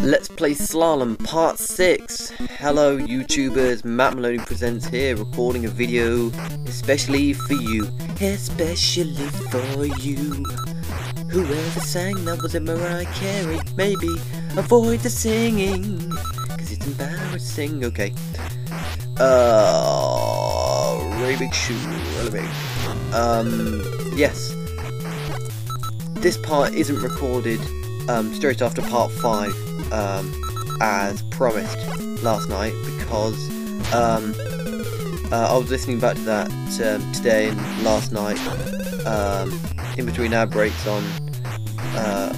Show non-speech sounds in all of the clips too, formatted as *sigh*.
Let's Play Slalom Part 6. Hello YouTubers, Matt Maloney Presents here, recording a video especially for you. Especially for you. Whoever sang that was a Mariah Carey. Maybe avoid the singing, cause it's embarrassing. Okay. Uh, really big shoe, really big. Um, yes. This part isn't recorded um, straight after part 5 um, as promised last night because um, uh, I was listening back to that um, today and last night um, in between our breaks on uh,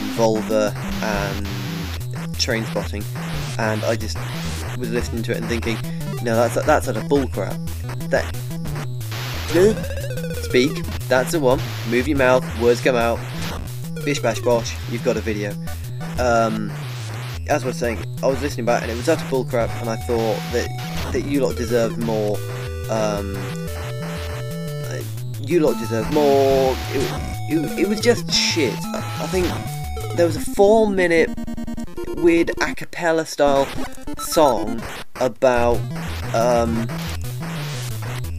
Involver and Trainspotting and I just was listening to it and thinking no that's that's a bullcrap. That *laughs* speak. That's the one. Move your mouth. Words come out. Bish bash bosh. You've got a video um, as I was saying, I was listening back and it was utter bullcrap, and I thought that that you lot deserved more. Um, you lot deserved more. It, it, it was just shit. I, I think there was a four-minute weird a cappella style song about um,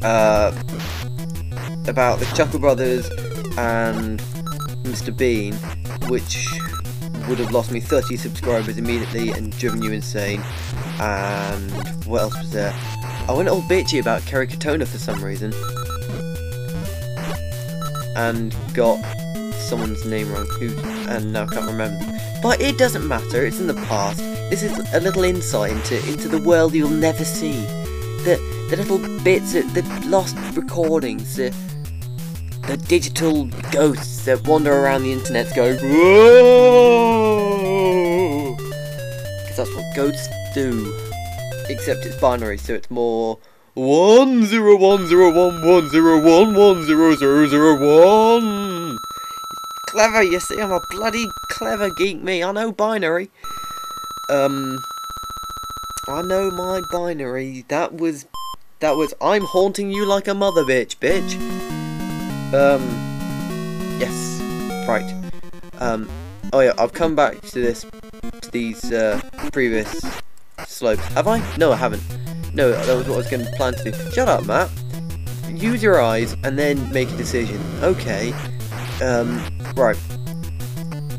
uh, about the Chuckle Brothers and Mr. Bean, which would have lost me 30 subscribers immediately and driven you insane. And what else was there? I went all bitchy about Kerry Katona for some reason. And got someone's name wrong, who, and now I can't remember. But it doesn't matter, it's in the past. This is a little insight into, into the world you'll never see. The, the little bits, of, the lost recordings, the, the digital ghosts that wander around the internet going, whoa! That's what ghosts do. Except it's binary, so it's more one zero one zero one one zero one one zero zero zero one. Clever, you see, I'm a bloody clever geek. Me, I know binary. Um, I know my binary. That was, that was. I'm haunting you like a mother bitch, bitch. Um, yes, right. Um, oh yeah, I've come back to this, these uh, previous slopes. Have I? No, I haven't. No, that was what I was going to plan to do. Shut up, Matt. Use your eyes and then make a decision. Okay. Um, right.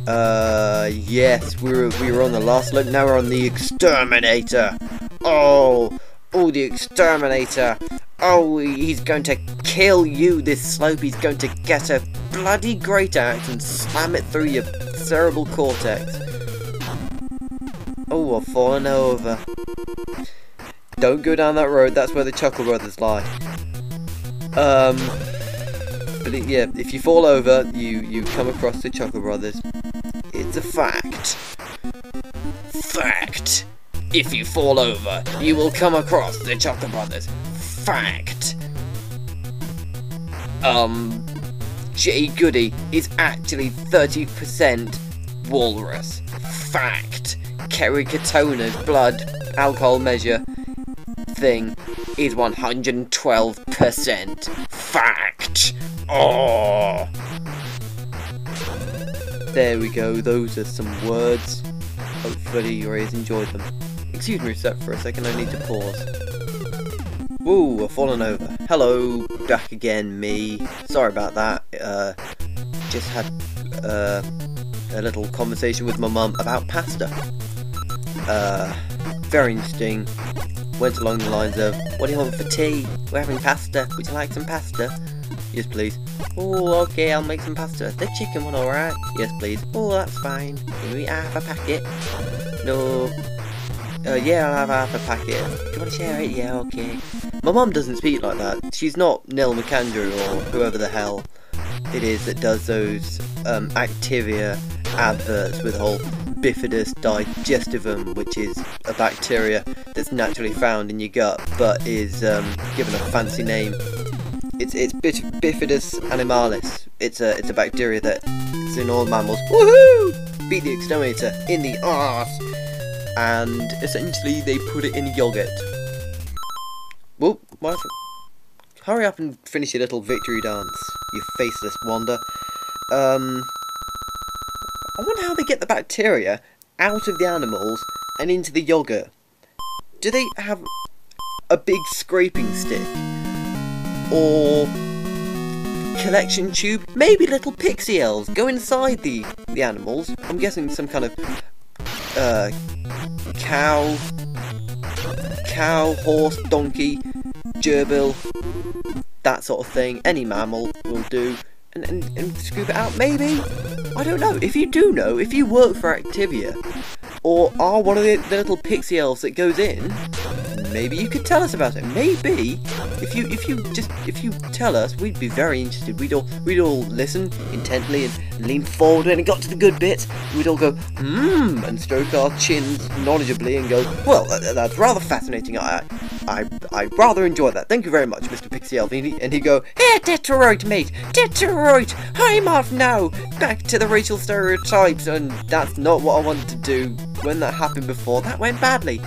Uh, yes, we were we were on the last slope. Now we're on the exterminator. Oh, oh, the exterminator. Oh, he's going to kill you this slope. He's going to get a bloody great axe and slam it through your cerebral cortex. Oh, I've fallen over. Don't go down that road. That's where the Chuckle Brothers lie. Um, but it, yeah, if you fall over, you you come across the Chuckle Brothers. It's a fact. Fact. If you fall over, you will come across the Chuckle Brothers fact, um, J Goody is actually 30% walrus. Fact, Kerry Katona's blood alcohol measure thing is 112%. Fact. Oh. There we go, those are some words. Hopefully you guys enjoyed them. Excuse me for a second, I need to pause. Woo, I've fallen over. Hello, back again, me. Sorry about that. Uh, just had uh, a little conversation with my mum about pasta. Uh, very interesting. Went along the lines of, what do you want for tea? We're having pasta. Would you like some pasta? Yes, please. Oh, okay, I'll make some pasta. The chicken one, alright? Yes, please. Oh, that's fine. Can we have a packet? No. Uh, yeah, I'll have half a packet. Do you want to share it? Yeah, okay. My mum doesn't speak like that. She's not Nell McAndrew or whoever the hell it is that does those um, Activia adverts with the whole bifidus digestivum, which is a bacteria that's naturally found in your gut but is um, given a fancy name. It's it's bifidus animalis. It's a it's a bacteria that is in all mammals. Woohoo! Beat the exterminator in the arse, and essentially they put it in yogurt. Well, why Hurry up and finish your little victory dance, you faceless wonder. Um, I wonder how they get the bacteria out of the animals and into the yogurt? Do they have a big scraping stick? Or collection tube? Maybe little pixie elves go inside the, the animals. I'm guessing some kind of uh, cow, cow, horse, donkey, gerbil, that sort of thing. Any mammal will do. And, and, and scoop it out, maybe? I don't know. If you do know, if you work for Activia, or are one of the, the little pixie elves that goes in, maybe you could tell us about it. Maybe if you if you just if you tell us, we'd be very interested. We'd all we'd all listen intently and lean forward when it got to the good bits. We'd all go hmm and stroke our chins knowledgeably and go, well, that, that's rather fascinating. I I I rather enjoy that. Thank you very much, Mr. Pixie Elf. And, he, and he'd go, Hey, Detroit, mate, Detroit, I'm off now, back to the racial stereotypes. And that's not what I wanted to do when that happened before. That went badly.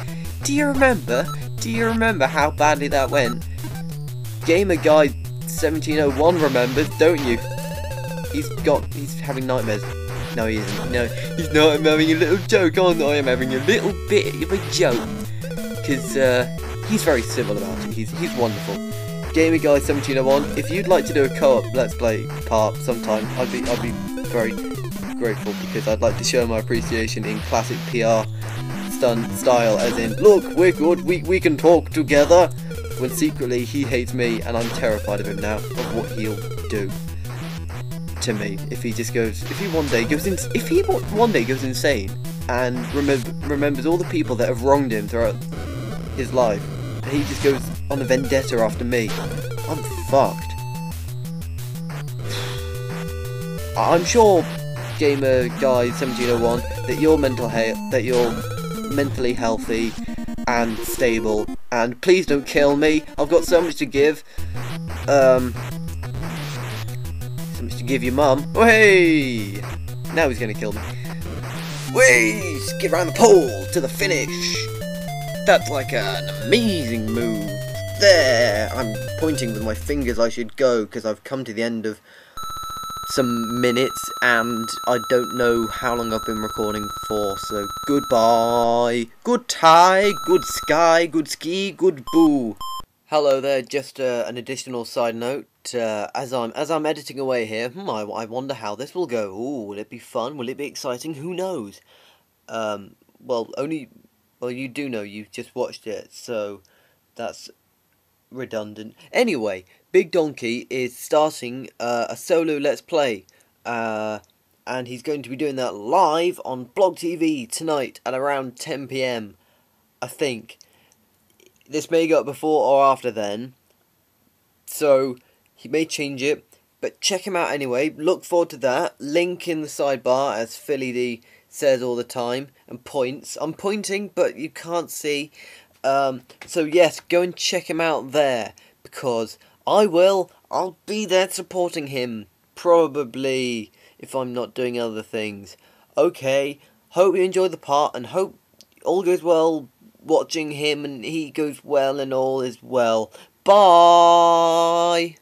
Do you remember? Do you remember how badly that went? Gamer Guy 1701 remembers, don't you? He's got, he's having nightmares. No, he isn't. No, he's not. I'm having a little joke, aren't I? I'm having a little bit of a joke. Because, uh, he's very civil about it. He's, he's wonderful. Gamer Guy 1701, if you'd like to do a co-op Let's Play part sometime, I'd be, I'd be very grateful because I'd like to show my appreciation in classic PR stunt style, as in, look, we're good, we, we can talk together, when secretly he hates me and I'm terrified of him now, of what he'll do to me if he just goes, if he one day goes in, if he one day goes insane and remember, remembers all the people that have wronged him throughout his life, and he just goes on a vendetta after me, I'm fucked. *sighs* I'm sure gamer guy 1701 that you're mental health that you're mentally healthy and stable and please don't kill me. I've got so much to give. Um so much to give your mum. Oh hey! Now he's gonna kill me. Wait get around the pole to the finish. That's like an amazing move. There! I'm pointing with my fingers. I should go because I've come to the end of some minutes and I don't know how long I've been recording for so goodbye. Good tie good sky good ski good boo. Hello there just uh, an additional side note uh, as I'm as I'm editing away here hmm, I, I wonder how this will go. Ooh, will it be fun? Will it be exciting? Who knows? Um, well only well you do know you've just watched it so that's redundant anyway Big Donkey is starting uh, a solo Let's Play. Uh, and he's going to be doing that live on Blog TV tonight at around 10pm, I think. This may go up before or after then. So, he may change it. But check him out anyway. Look forward to that. Link in the sidebar, as Philly D says all the time, and points. I'm pointing, but you can't see. Um, so, yes, go and check him out there. Because I will. I'll be there supporting him. Probably, if I'm not doing other things. Okay, hope you enjoy the part and hope all goes well watching him and he goes well and all is well. Bye!